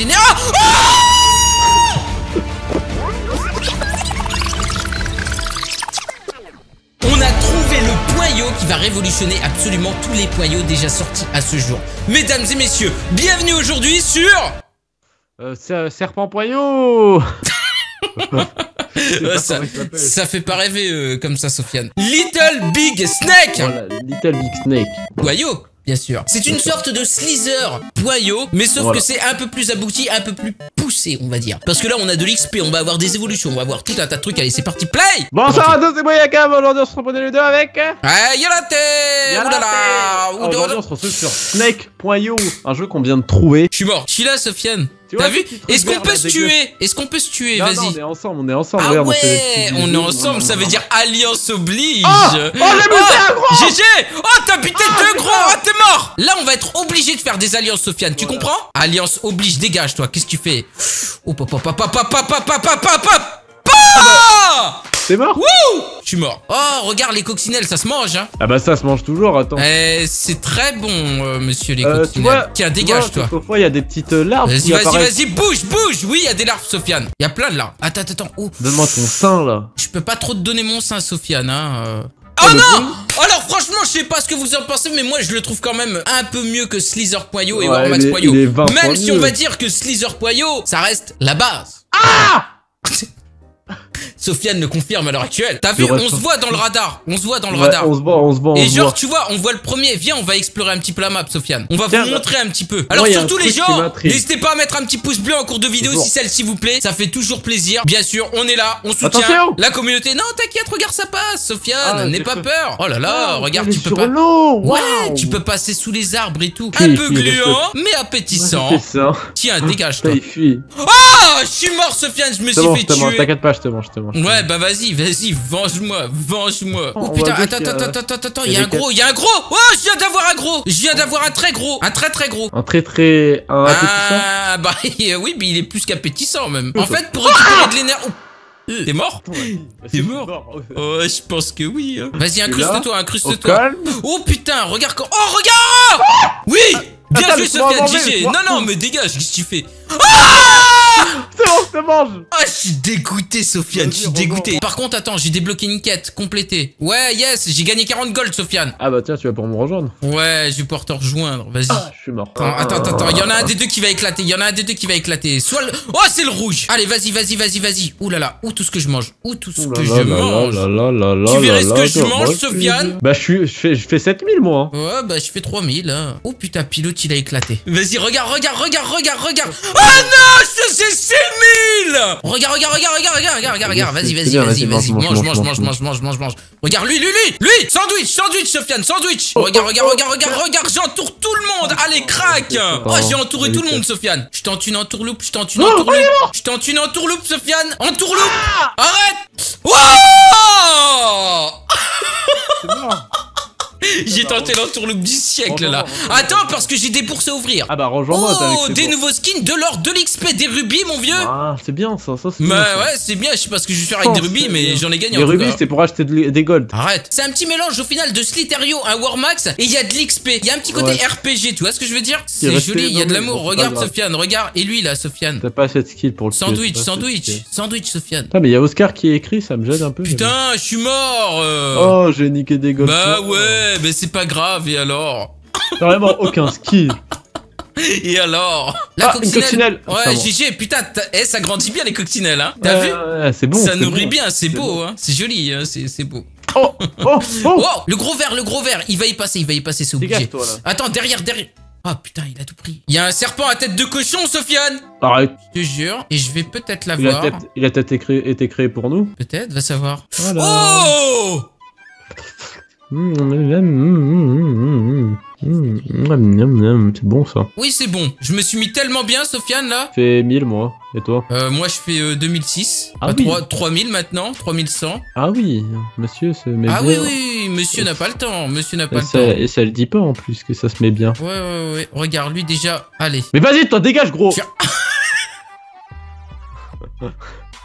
Ah On a trouvé le poyau qui va révolutionner absolument tous les poyaux déjà sortis à ce jour. Mesdames et messieurs, bienvenue aujourd'hui sur... Euh, ser- serpent poyau ça, ça fait pas rêver euh, comme ça, Sofiane. Little Big Snake Voilà, Little Big Snake. Poyau Bien sûr. C'est une sorte de Slither poyau, mais sauf Voilà. que c'est un peu plus abouti, un peu plus poussé, on va dire. Parce que là, on a de l'XP, on va avoir des évolutions, on va avoir tout un tas de trucs. Allez, c'est parti, play Bonsoir à tous, c'est moi Yakam, aujourd'hui on se reprend les deux avec... Ah, yalate Oulala Aujourd'hui on se retrouve sur Snake.io, un jeu qu'on vient de trouver. Je suis mort. Je suis là, Sofiane. T'as vu Est-ce qu'on peut se tuer Est-ce qu'on peut se tuer non, on Vas-y. est ensemble, on est ensemble. Ah ouais, on est ensemble, ça veut dire alliance oblige. Oh Oh, j'ai buté un gros GG Oh, t'as buté deux gros Oh, t'es mort. Là, on va être obligé de faire des alliances, Sofiane, tu comprends Alliance oblige, dégage, toi, qu'est-ce que tu fais Oh, papa, papa, papa, papa, papa, papa Ah C'est mort Wouh Je suis mort. Oh, regarde, les coccinelles, ça se mange, hein Ah bah ça se mange toujours, attends. Eh, c'est très bon, euh, monsieur les Euh, coccinelles. vois, Tiens, dégage, toi. Il y a des petites euh, larves Vas-y, vas-y, vas-y, bouge, bouge Oui, il y a des larves, Sofiane. Il y a plein de larves. Attends, attends, attends. Oh, Donne-moi ton sein là. je peux pas trop te donner mon sein, Sofiane, hein. euh. Oh mais non Alors franchement, je sais pas ce que vous en pensez, mais moi je le trouve quand même un peu mieux que Slither Poyo et Ouais, Warmax Poyo. il est 20 fois Même si on va dire que Slither Poyo, ça reste la base. Ah Sofiane le confirme à l'heure actuelle. T'as vu, on se voit dans le radar. On se voit dans le Ouais, radar. On se voit, on se voit, Et genre, voit. tu vois, on voit le premier. Viens, on va explorer un petit peu la map, Sofiane. On va Tiens, vous bah- montrer un petit peu. Alors, Moi, surtout les gens, n'hésitez pas à mettre un petit pouce bleu en cours de vidéo si celle-ci vous plaît. Ça fait toujours plaisir. Bien sûr, on est là, on soutient Attention la communauté. Non, t'inquiète, regarde, ça passe, Sofiane. Ah, N'aie pas peur. Oh là là, Ah, regarde, tu peux pas. Ouais, tu peux passer sous les arbres et tout. Un peu gluant, mais appétissant. Tiens, dégage-toi. Ah, je suis mort, Sofiane, je me suis fait tuer. t'inquiète pas, je te mange, je te mange. Ouais, bah vas-y, vas-y, venge-moi, venge-moi. Oh, putain, attends, bien attends, attends, attends, attends, il y a un gros, il y a un gros. Oh, je viens d'avoir un gros. Je viens d'avoir un très gros, un très très gros. Un très très. Un appétissant Ah, bah oui, mais il est plus qu'appétissant même. En fait, pour récupérer de l'énergie. Oh, T'es mort? T'es mort? Oh, je pense que oui. hein. Vas-y, incruste-toi, incruste-toi. calme Oh putain, regarde quand. Oh, regarde Oui Bien Attends, joué, Sofiane, GG. Non, non, mais dégage, qu'est-ce que tu fais? C'est mange Ah, je suis dégoûté, Sofiane, je suis dégoûté. Par contre, attends, j'ai débloqué une quête complétée. Ouais, yes, j'ai gagné 40 gold, Sofiane. Ah bah tiens, tu vas pour me rejoindre. Ouais, je vais pouvoir te rejoindre, vas-y. Ah, je suis mort. Attends, attends, attends, il y en a un des deux qui va éclater, il y en a un des deux qui va éclater. Soit le... Oh, c'est le rouge Allez, vas-y, vas-y, vas-y, vas-y. Ouh là là, où tout ce que je mange Où tout ce que je mange Tu verrais ce que je mange, Sofiane. Bah je suis, je fais, je fais 7000 moi. hein. Ouais, bah je fais 3000 hein. Oh putain, pilote, il a éclaté. Vas-y, regarde, regarde, regarde, regarde, regarde. Oh non, je c'est 1000 Regarde, regarde, regarde, regarde, regarde, regarde, regarde, vas-y, vas-y, vas-y, vas-y, mange, mange, mange, mange, mange, mange, mange. Regarde, lui, lui, lui, lui, sandwich, sandwich, Sofiane, sandwich. Oh, regarde, regarde, oh, regarde, regarde, oh. regarde, j'entoure tout le monde, allez, crac. Oh, j'ai entouré tout le monde, Sofiane. Je tente une entourloupe, je tente une entourloupe. Je tente une entourloupe, Sofiane, entourloupe. Ah. Arrête. Wow. J'ai tenté l'entourloupe du siècle là. Attends parce que j'ai des bourses à ouvrir. Ah bah rejoins-moi Oh, des nouveaux skins, de l'or, de l'XP, des rubis mon vieux. Ah, c'est bien ça, ça c'est bien, Bah ouais, c'est bien, je sais pas ce que je vais faire avec des Oh, rubis mais j'en ai gagné Les rubis c'était pour acheter de- des golds. Arrête. C'est un petit mélange au final de Sliterio, un Warmax et il y a de l'XP. Il y a un petit côté. RPG, tu vois ce que je veux dire C'est joli, il y a de l'amour. Regarde. Sofiane, regarde. Et lui là, Sofiane. T'as pas de skill pour le Sandwich, sandwich, sandwich Sofiane. Putain mais il y a Oscar qui est écrit, ça me gêne un peu. Putain, je suis mort. euh. Oh j'ai niqué des golds. Bah ouais, mais c'est pas grave et alors T'as vraiment aucun skill. Et alors Ah, une coccinelle. Ouais, bon. GG, putain, eh, ça grandit bien les coccinelles, hein T'as Ouais, vu ouais, C'est bon. Ça nourrit bon. bien, c'est beau, hein C'est joli, hein c'est beau. Oh oh oh. Wow, le gros verre, le gros verre, il va y passer, il va y passer, c'est obligé. Dégage toi là. Attends, derrière, derrière. Oh putain, il a tout pris. Il y a un serpent à tête de cochon, Sofiane Arrête. Je te jure, et je vais peut-être l'avoir. il a peut-être été, été créé pour nous. Peut-être, va savoir. Voilà. Oh C'est bon ça. Oui, c'est bon. Je me suis mis tellement bien, Sofiane, là. Fait 1000 moi. Et toi Euh, moi, je fais euh, 2006. Ah oui. 3 3000 maintenant, 3100. Ah oui, monsieur se met Ah bien. oui, oui, monsieur n'a pas le temps, monsieur n'a pas Et le ça, temps. et ça le dit pas en plus que ça se met bien. Ouais, ouais, ouais. Regarde, lui déjà. Allez. Mais vas-y, toi dégage gros Tiens.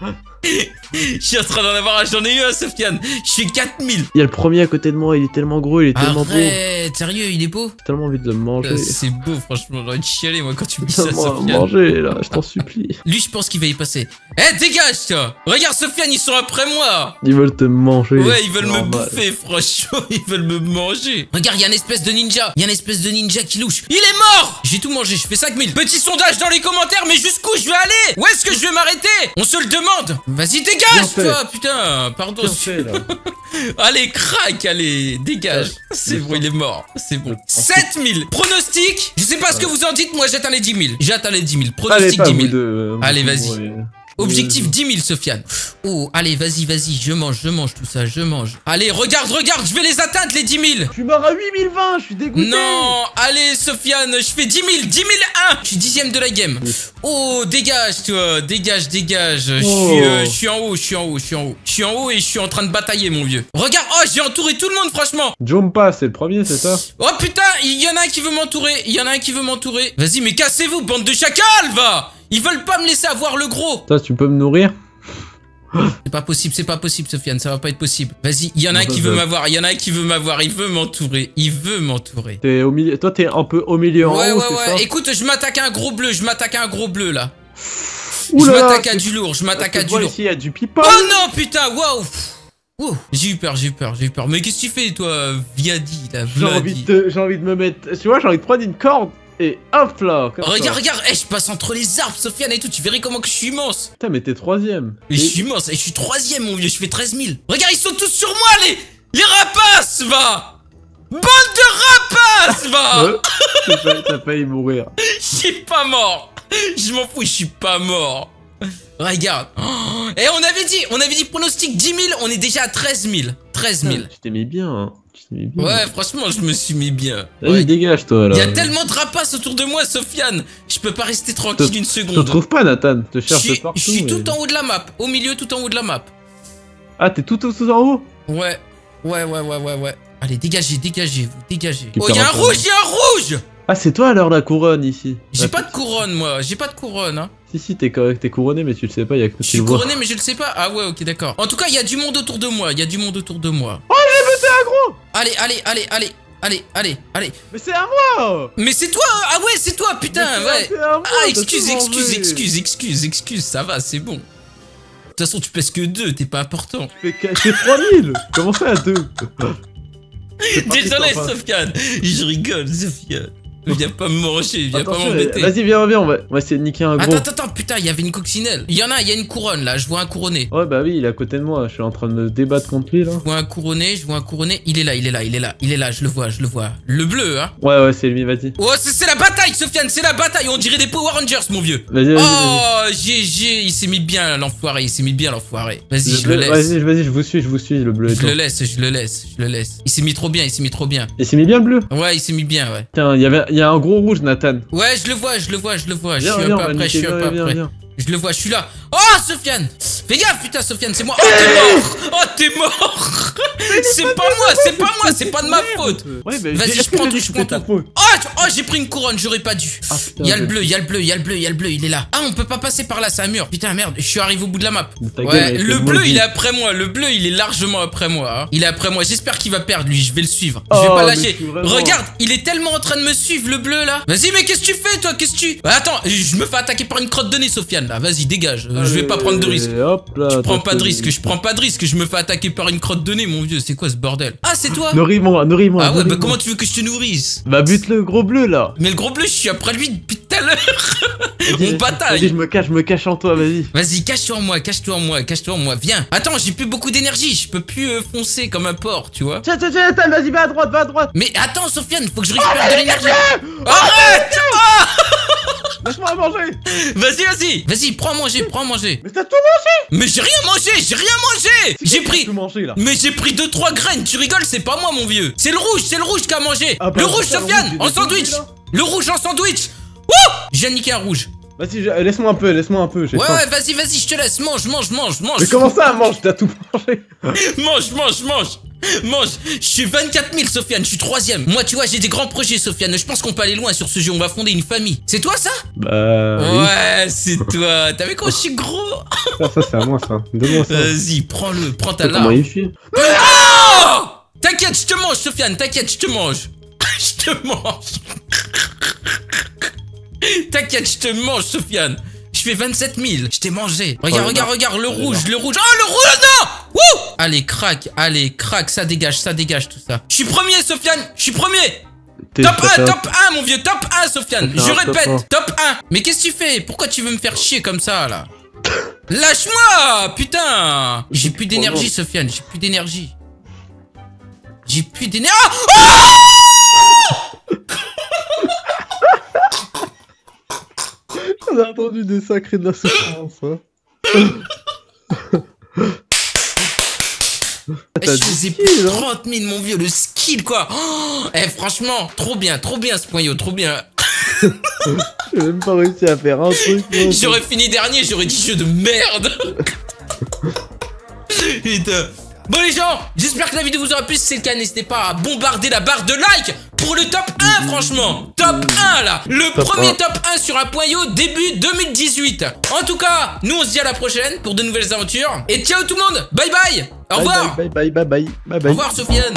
Je suis en train d'en avoir un, j'en ai eu un, Sofiane. Je suis 4000. Il y a le premier à côté de moi, il est tellement gros, il est tellement beau. Arrête, sérieux, il est beau J'ai tellement envie de le manger. Euh, C'est beau, franchement, j'ai envie de chialer, moi, quand tu me dis ça, Sofiane. manger là, je t'en supplie. Lui, je pense qu'il va y passer. Eh, dégage, toi Regarde, Sofiane, ils sont après moi Ils veulent te manger. Ouais, ils veulent me bouffer, franchement, ils veulent me manger. Regarde, il y a une espèce de ninja. Il y a une espèce de ninja qui louche. Il est mort J'ai tout mangé, je fais 5000. Petit sondage dans les commentaires, mais jusqu'où je vais aller? Où est-ce que je vais m'arrêter? On se le demande Vas-y, dégage, fait. toi Putain, pardon. Bien fait là. Allez, craque, allez, dégage. C'est bon, il est mort. C'est bon. Le- 7000 Pronostic Je sais pas ce que vous en dites, moi j'atteins les 10 000. J'atteins les 10 000. Allez, Pronostic pas 10 vous 000. deux. euh, Allez, vas-y. Objectif 10 000, Sofiane. Oh, allez, vas-y, vas-y, je mange, je mange tout ça, je mange. Allez, regarde, regarde, je vais les atteindre, les 10 000. Je suis mort à 8020, je suis dégoûté. Non, allez, Sofiane, je fais 10 000, 10 000 1. Je suis dixième de la game. Oh, dégage, toi, dégage, dégage. Je suis, Oh. euh, je suis en haut, je suis en haut, je suis en haut. Je suis en haut et je suis en train de batailler, mon vieux. Regarde, oh, j'ai entouré tout le monde, franchement. Jumpa, c'est le premier, c'est ça? Oh putain, il y en a un qui veut m'entourer, il y en a un qui veut m'entourer. Vas-y, mais cassez-vous, bande de chacals, va Ils veulent pas me laisser avoir le gros. Toi, tu peux me nourrir C'est pas possible, c'est pas possible, Sofiane, ça va pas être possible. Vas-y, il y en a un qui veut m'avoir, il y en a un qui veut m'avoir, il veut m'entourer, il veut m'entourer. T'es au milieu. Toi, t'es un peu au milieu en Ouais, haut, ouais, c'est ça ouais. Écoute, je m'attaque à un gros bleu, je m'attaque à un gros bleu là. Ouh je là m'attaque à du lourd, je m'attaque à du lourd. ici, il y a du people. Oh non, putain, waouh Ouh, J'ai eu peur, j'ai eu peur, j'ai eu peur. Mais qu'est-ce que tu fais, toi, Viadi, là, J'ai envie, de, j'ai envie de me mettre. Tu vois, j'ai envie de prendre une corde et hop là. comme ça. Regarde, regarde, eh, je passe entre les arbres, Sofiane et tout, tu verrais comment que je suis immense. Putain, mais t'es troisième. Et je suis immense, et je suis troisième, mon vieux, je fais 13 000. Regarde, ils sont tous sur moi, les, les rapaces, va Bande de rapaces, va. T'as failli- T'as failli mourir. Je suis pas mort Je m'en fous, je suis pas mort Regarde Oh, Et on avait dit, on avait dit pronostic 10 000, on est déjà à 13 000. 13 000. Tu t'es mis bien. Hein. Mis bien. Ouais, franchement, je me suis mis bien. Ouais. dégage toi là. Il y a tellement de rapaces autour de moi, Sofiane. Je peux pas rester tranquille une Je te seconde. trouve pas, Nathan. Je te cherche partout. je suis mais- tout en haut de la map, au milieu, tout en haut de la map. Ah, t'es tout, tout, en haut? Ouais, ouais, ouais, ouais, ouais, ouais. Allez, dégagez, dégagez, vous, dégagez. Oh, y'a perd un rouge, y'a un rouge Ah, c'est toi alors la couronne ici. J'ai pas de couronne, moi, j'ai pas de couronne, hein. Si, si, t'es co- t'es couronné, mais tu le sais pas, il y a que Je suis couronné, mais je le sais pas. Ah ouais, ok, d'accord. En tout cas, il y a du monde autour de moi, il y a du monde autour de moi. Oh, buté un gros Allez, allez, allez, allez, allez, allez, allez. Mais c'est à moi Mais c'est toi Ah ouais, c'est toi, putain, Mais ouais moi, Ah, excuse, excuse, excuse, excuse, excuse, ça va, c'est bon. De toute façon, tu pèses que deux, t'es pas important. Fais que- C'est 3000 Comment ça à deux? C'est parti, Désolé, enfin. Sofiane. Je rigole, Sofiane. Viens pas me manger, viens pas m'embêter. Vas-y, viens, viens, on va, on va essayer de niquer un gros. Attends, attends, putain, il y avait une coccinelle. Il y en a, il y a une couronne là, je vois un couronné. Ouais, bah oui, il est à côté de moi, je suis en train de me débattre contre lui là. Je vois un couronné, je vois un couronné. Il est là, il est là, il est là, il est là, je le vois, je le vois. Le bleu, hein. Ouais, ouais, c'est lui, vas-y. Oh, c'est la bataille, Sofiane, c'est la bataille. On dirait des Power Rangers, mon vieux. Vas-y, vas-y. Oh, GG, il s'est mis bien, l'enfoiré, il s'est mis bien, l'enfoiré. Vas-y, je le laisse. Vas-y, vas-y, je vous suis, je vous suis, le bleu. Je le laisse, je le laisse, je le laisse. Il s'est mis trop bien, il s'est mis trop bien. Et c'est mis bien le bleu? Ouais, il s'est mis bien, ouais. Tiens, il y avait, il y a un gros rouge, Nathan. Ouais, je le vois, je le vois, je le vois. Je suis viens, un peu après, je suis un peu après. Je le vois, je suis là. Oh, Sofiane Fais gaffe, putain, Sofiane, c'est moi. Oh, t'es mort Oh, t'es mort C'est pas moi, c'est pas moi, c'est pas de ma faute. Ouais, bah, Vas-y, je prends tout, je prends tout. Oh, oh, j'ai pris une couronne, j'aurais pas dû. Il y a le bleu, il y a le bleu, il y a le bleu, il y a le bleu, il est là. Ah, on peut pas passer par là, c'est un mur. Putain, merde, je suis arrivé au bout de la map. Ouais, le le bleu, il est après moi. Le bleu, il est largement après moi. hein. Il est après moi. J'espère qu'il va perdre, lui. Je vais le suivre. Je vais Oh, pas mais lâcher. je suis vraiment- Regarde, il est tellement en train de me suivre, le bleu, là. Vas-y, mais qu'est-ce que tu fais, toi? Qu'est-ce que tu. Bah, attends, je me fais attaquer par une crotte de nez, Sofiane, là. Vas-y, dégage. Euh, Je vais pas prendre de risque. Allez, Hop là. Je prends pas de risque, je prends pas de risque, je me fais attaquer par une crotte de nez, mon vieux, c'est quoi ce bordel? Ah, c'est toi? Nourris-moi, nourris-moi. Ah ouais, bah nourris-moi. comment tu veux que je te nourrisse? Bah, bute le gros bleu là. Mais le gros bleu, je suis après lui depuis tout à l'heure. Vas-y, On bataille. Vas-y, je me cache, je me cache en toi, vas-y. Vas-y, cache-toi en moi, cache-toi en moi, cache-toi en moi, viens. Attends, j'ai plus beaucoup d'énergie, je peux plus euh, foncer comme un porc, tu vois. Tiens, tiens, tiens, vas-y, va à droite, va à droite. Mais attends, Sofiane, faut que je récupère de l'énergie. Arrête Lâche-moi à manger. Vas-y, vas-y Vas-y, prends à manger, prends à manger Mais t'as tout mangé. Mais j'ai rien mangé, j'ai rien mangé J'ai pris... tout mangé là. Mais j'ai pris 2-3 graines, tu rigoles, c'est pas moi mon vieux C'est le rouge, c'est le rouge qui a mangé Ah bah, Le rouge, Sofiane, rouge, il en sandwich. Le rouge en sandwich Wouh J'ai niqué un rouge Vas-y, laisse-moi un peu, laisse-moi un peu, Ouais, faim. ouais, vas-y, vas-y, je te laisse. Mange, mange, mange, mange. Mais comment ça, mange? T'as tout mangé Mange, mange, mange Mange Je suis 24 000, Sofiane, je suis troisième. Moi, tu vois, j'ai des grands projets, Sofiane. Je pense qu'on peut aller loin sur ce jeu. On va fonder une famille. C'est toi, ça? Bah. oui. Ouais, c'est toi. T'as vu quand je suis gros? Ça, ça c'est à moi, ça. Donne-moi ça. Vas-y, prends-le, prends ta larme. Oh T'inquiète, je te mange, Sofiane, t'inquiète, je te mange. Je te mange. T'inquiète, je te mange, Sofiane. Je fais 27 000, je t'ai mangé. Regarde, Oh, regarde, regarde, le Oh, rouge, le rouge. Oh, le rouge, non Wouh Allez, crac, allez, crac, ça dégage, ça dégage tout ça. Je suis premier, Sofiane, je suis premier. Top t'as 1, fait un- top 1, mon vieux, top 1, Sofiane. Je répète, un. top 1. Mais qu'est-ce que tu fais? Pourquoi tu veux me faire chier comme ça, là? Lâche-moi, putain J'ai plus d'énergie, Sofiane, j'ai plus d'énergie. J'ai plus d'énergie. Ah On a entendu des sacrés de la souffrance, hein. T'as Je faisais plus de hein. 30 000, mon vieux, le skill, quoi oh Eh, franchement, trop bien, trop bien, ce yo, trop bien. J'ai même pas réussi à faire un truc. J'aurais fini dernier, j'aurais dit jeu de merde. Putain. Bon les gens, j'espère que la vidéo vous aura plu. Si c'est le cas, n'hésitez pas à bombarder la barre de like pour le top 1, franchement. Top 1 là. Le Top premier 1. top 1 sur un yo début 2018. En tout cas, nous on se dit à la prochaine pour de nouvelles aventures. Et ciao tout le monde. Bye bye. Au Bye, revoir. Bye bye bye bye bye bye Au revoir Sofiane.